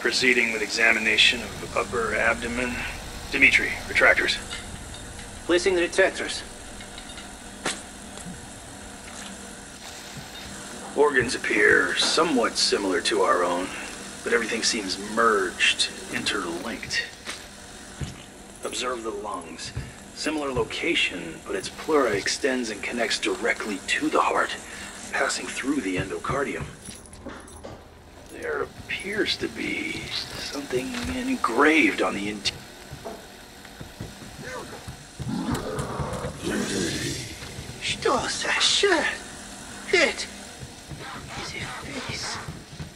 Proceeding with examination of upper abdomen. Dimitri, retractors. Placing the retractors. Organs appear somewhat similar to our own, but everything seems merged, interlinked. Observe the lungs. Similar location, but its pleura extends and connects directly to the heart, passing through the endocardium. There appears to be something engraved on the interior. Что за shit? It is a face.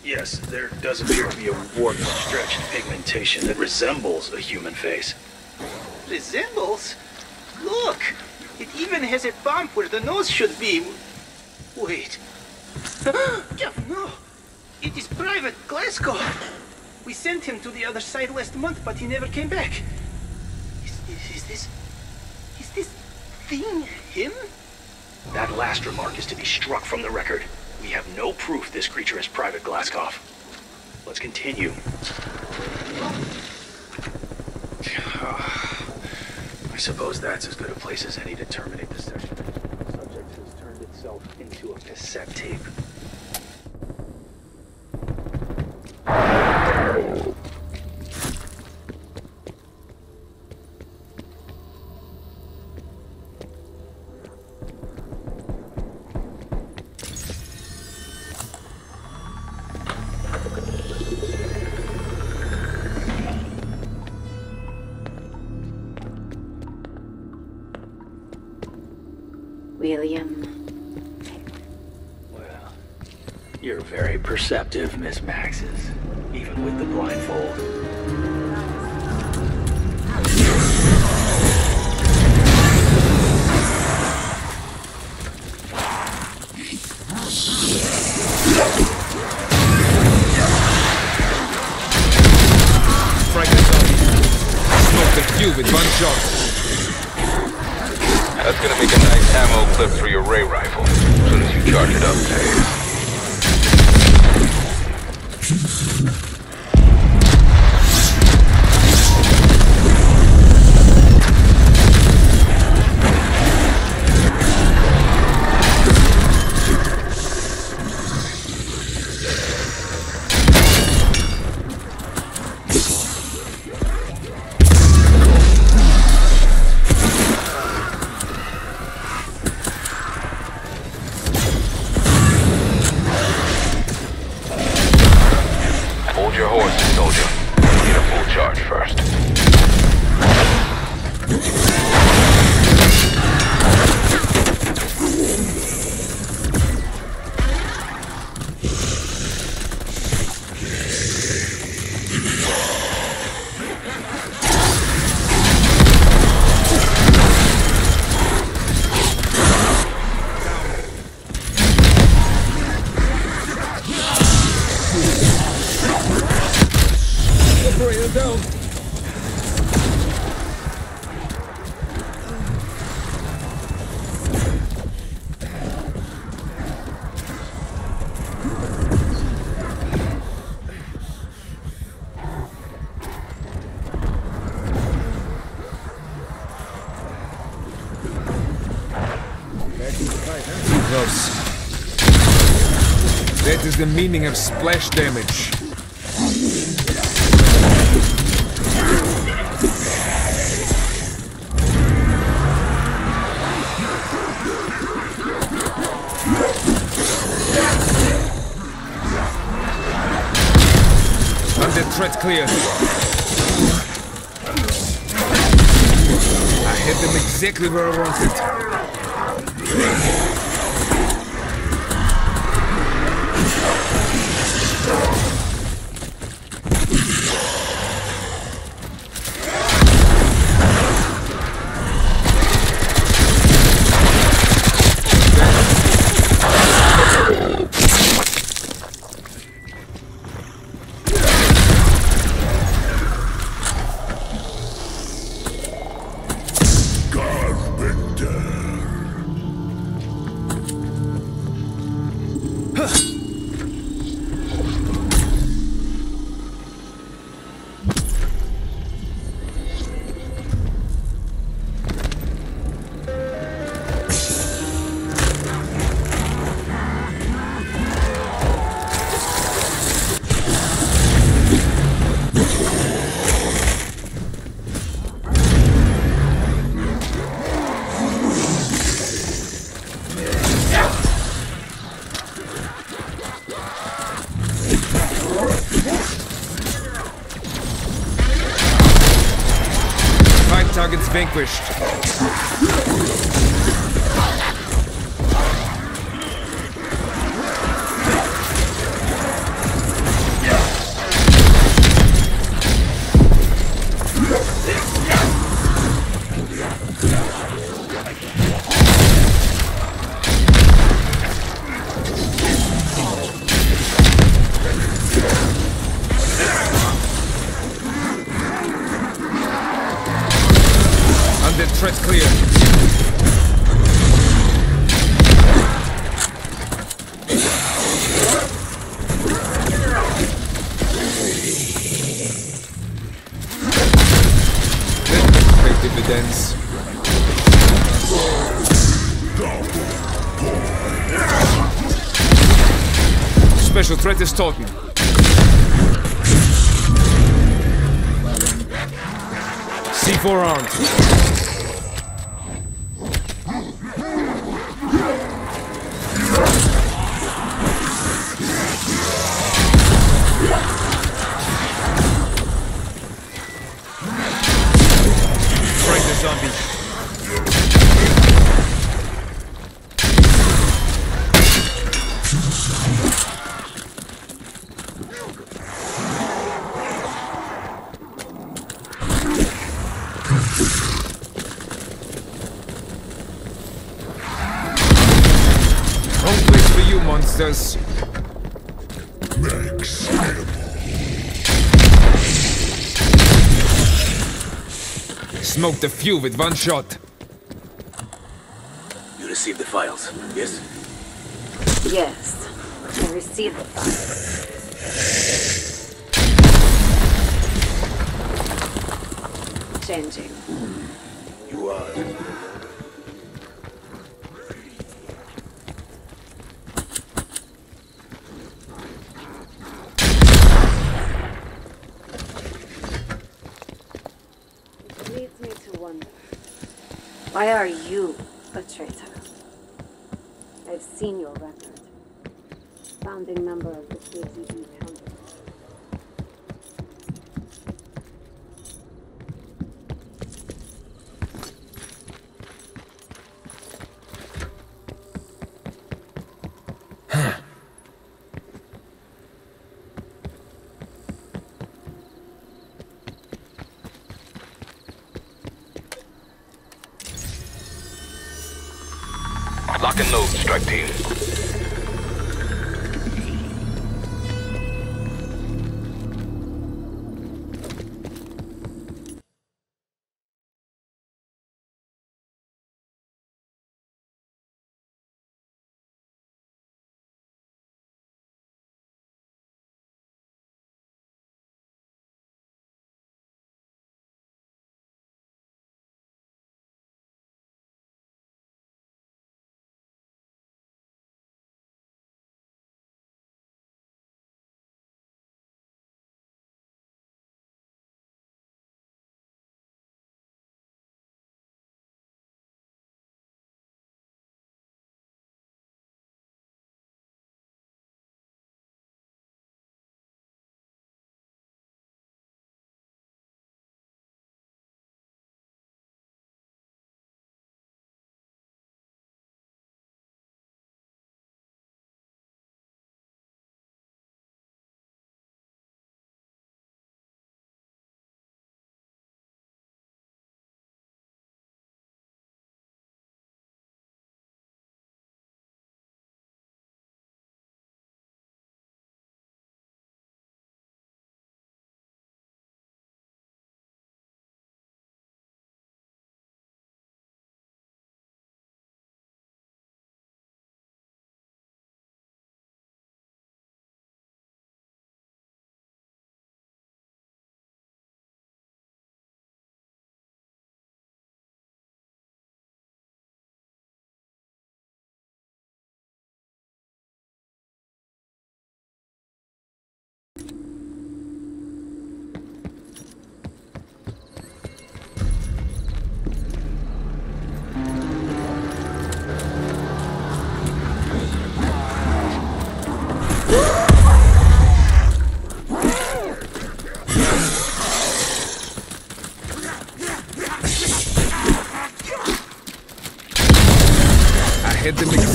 Yes, there does appear to be a warped, stretched pigmentation that resembles a human face. Resembles? Look! It even has a bump where the nose should be. Wait. No! It is Private Glaskov! We sent him to the other side last month, but he never came back. Is, is, is this. Is this thing him? That last remark is to be struck from the record. We have no proof this creature is Private Glaskov. Let's continue. I suppose that's as good a place as any to terminate the session. The subject has turned itself into a cassette tape. Perceptive, Miss Maxis, even with the blindfold. Fragments. Smoked a few with one shot. That's gonna make a nice ammo clip for your ray rifle. As soon as you charge it up, Dave. Thank you. Operator down. That is the meaning of splash damage. Threat clear. I hit them exactly where I wanted. Vanquished. Threat clear. Special threat is Toten. C4 armed. For you, monsters. Smoked a few with one shot. You received the files, yes? Yes, I received the file. Changing. You are. It leads me to wonder. Why are you a traitor? I've seen your record. Founding member of the KGB Lock and load, strike team.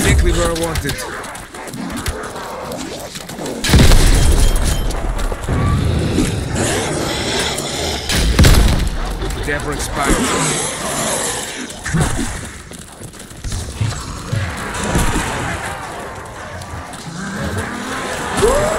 exactly where I wanted. Debra expired. Woo!